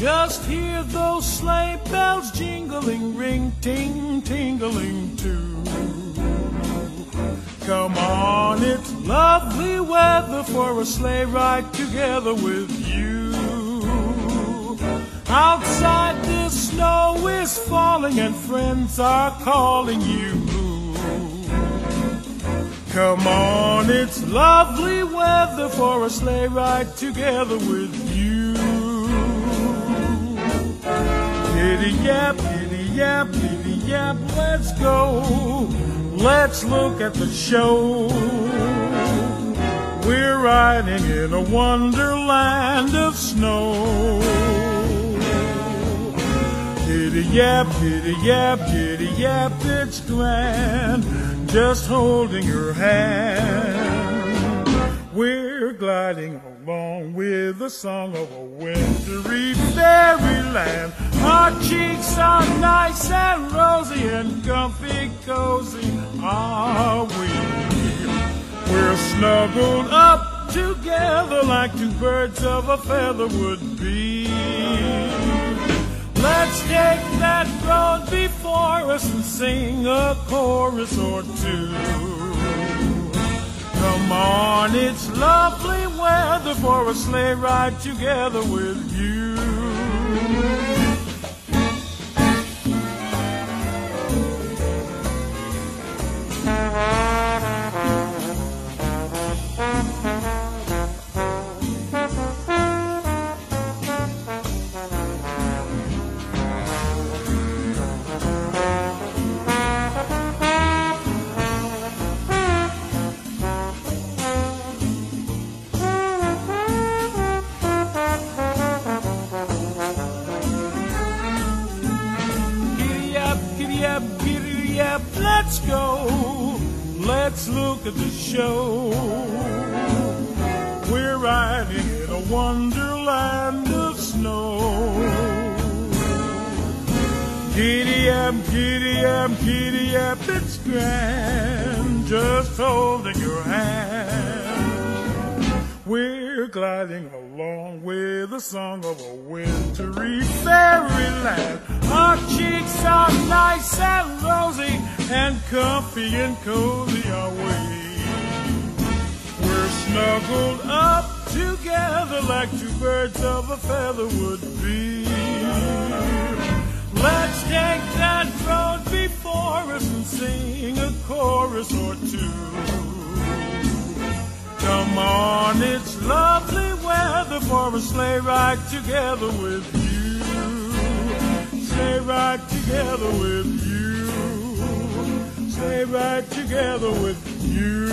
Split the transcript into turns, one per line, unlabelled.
those sleigh bells jingling, ring, ting, tingling too. Come on, it's lovely weather for a sleigh ride together with you. Outside the snow is falling and friends are calling you. Come on, it's lovely weather for a sleigh ride together with you. Giddy yap, giddy yap, giddy yap, let's go. Let's look at the show. We're riding in a wonderland of snow. Giddy yap, giddy yap, giddy yap, it's grand. Just holding your hand. We're gliding along with the song of a wintry Our cheeks are nice and rosy and comfy cozy, are we? We're snuggled up together like two birds of a feather would be. Let's take that road before us and sing a chorus or two. Come on, it's lovely weather for a sleigh ride together with you. Giddy up, giddy up, let's go. Let's look at the show. We're riding in a wonderland of snow. Giddy up, giddy up, giddy up, it's grand. Just holding your hand. Gliding along with the song of a wintry fairyland. Our cheeks are nice and rosy and comfy and cozy are we. We're snuggled up together like two birds of a feather would be. Let's take that road before us and sing a chorus or two. On, it's lovely weather for a sleigh ride together with you. Sleigh ride together with you. Sleigh ride together with you.